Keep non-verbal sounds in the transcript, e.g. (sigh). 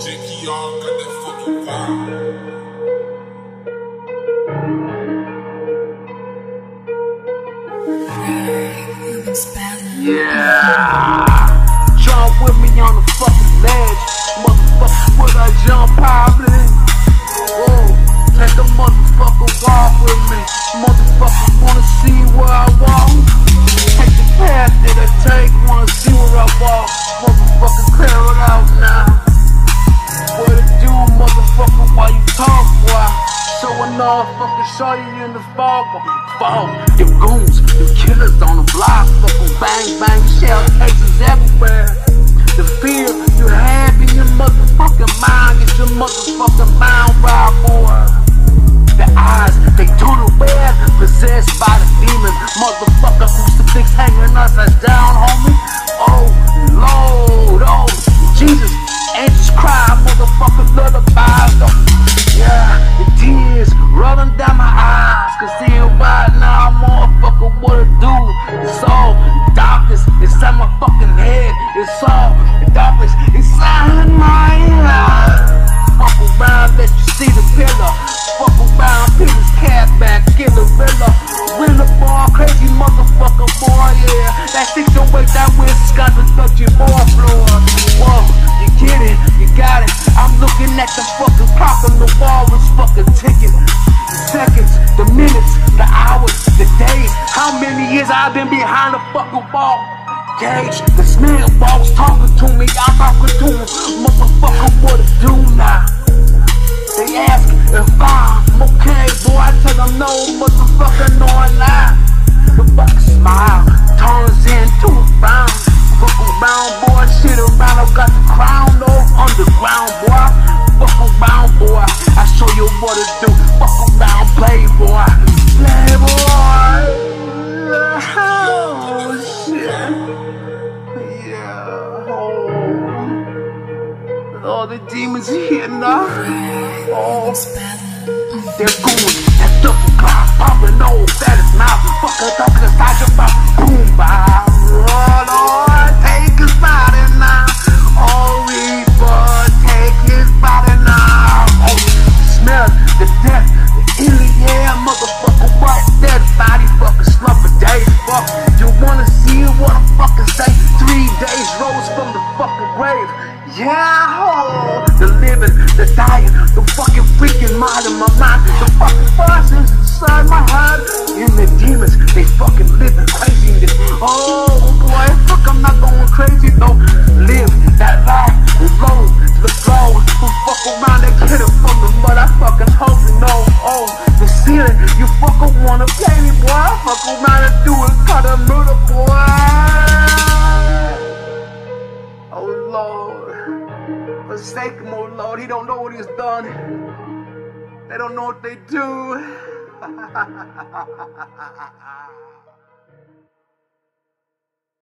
Jakey got that fucking vibe. Yeah. Fucking show you in the fog. Fall, them goons, them killers on the block. Fucking bang, bang, shell cases everywhere. The fear I've been behind the fucking ball? Cage, the smell balls talking to me, I'm talking to him. Motherfucker, what to do now? They ask if I'm okay, boy. I tell them no, motherfucker, no, I'm not. The fuck smile turns into a frown. Fuck around, boy, shit around. I got the crown, no underground, boy. Fuck around, boy. I show you what to do. Oh. The demons here now. Oh, they're going. That double clock popping that is mouth. Fuck a dog inside your mouth. Boom, bye. Oh, Lord, take his body now. Oh, Reaper, take his body now. Oh, smell the death. In the air, motherfucker, there. The body fucking slumping days. Fuck, you wanna see what I fucking say? Three days rose from the fucking grave. Yeah, oh, the living, the dying, the fucking freaking mind in my mind, the fucking forces inside my head, and the demons, they fucking living crazy. Oh boy, fuck, I'm not going crazy though. Live that life, roll to the floor, who fuck around get it from the mud. I fucking hope you know. Oh, the ceiling, you fucking wanna play me, boy? Fuck around and do it, cut a murder, boy. Oh Lord, forsake him, oh Lord. He don't know what he's done. They don't know what they do. (laughs)